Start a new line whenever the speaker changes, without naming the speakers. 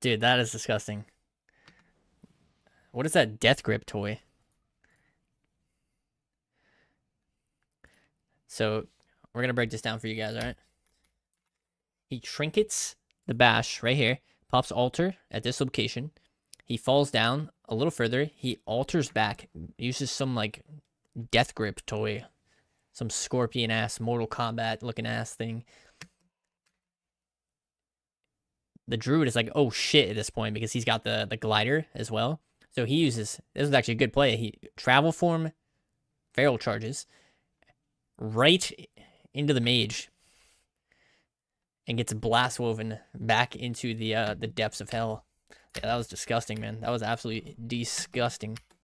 Dude, that is disgusting. What is that death grip toy? So we're gonna break this down for you guys, alright? He trinkets the bash right here, pops alter at this location. He falls down a little further. He alters back, uses some like death grip toy, some scorpion ass Mortal Kombat looking ass thing. The druid is like, oh shit at this point because he's got the the glider as well. So he uses this is actually a good play. He travel form, feral charges, right into the mage and gets blast woven back into the uh, the depths of hell. Yeah, that was disgusting, man. That was absolutely disgusting.